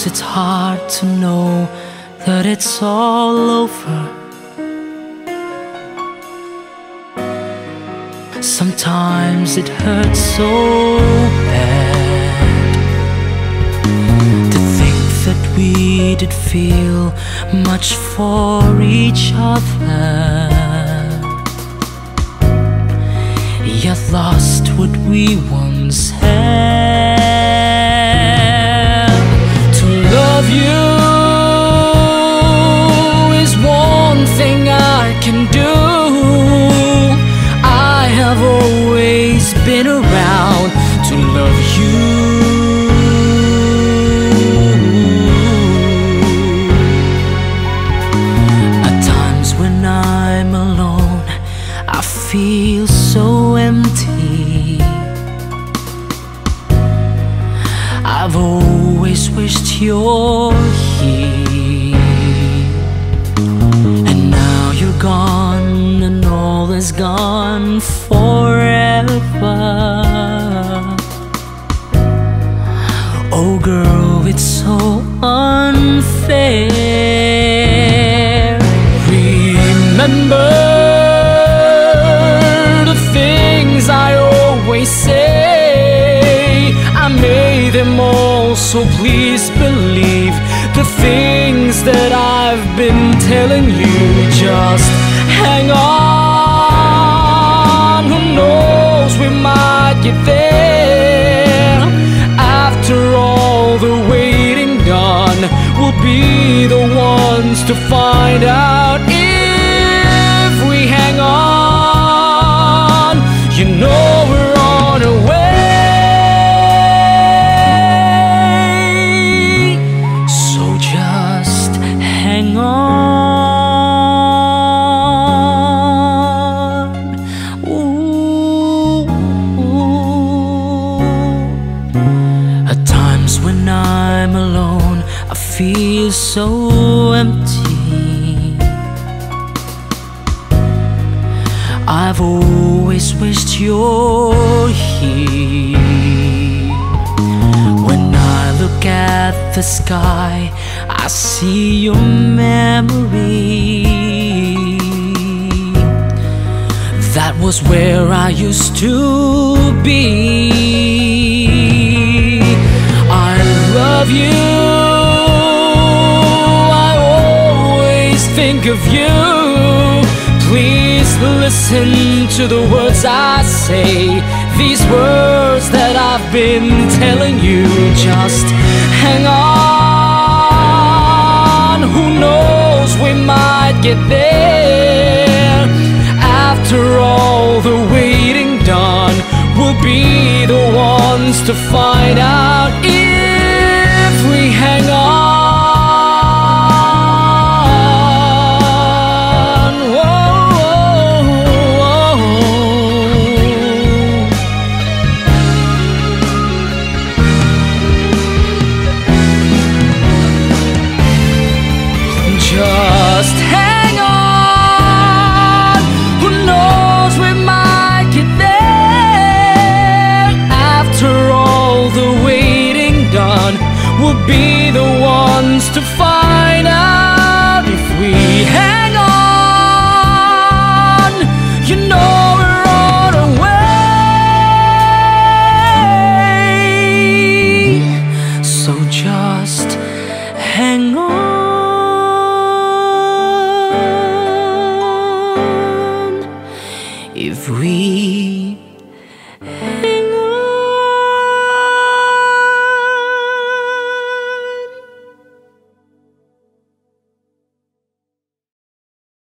Sometimes it's hard to know that it's all over. Sometimes it hurts so bad to think that we did feel much for each other. Yet lost what we once had. Feel so empty. I've always wished you're here. And now you're gone, and all is gone forever. Oh, girl, it's so unfair. Remember so please believe the things that I've been telling you. Just hang on. Who knows, we might get there. After all the waiting done, we'll be the ones to find out feel so empty. I've always wished you're here. When I look at the sky, I see your memory. That was where I used to be. I love you. Think of you. Please listen to the words I say. These words that I've been telling you. Just hang on. Who knows, we might get there. After all the waiting done, we'll be the ones to find out be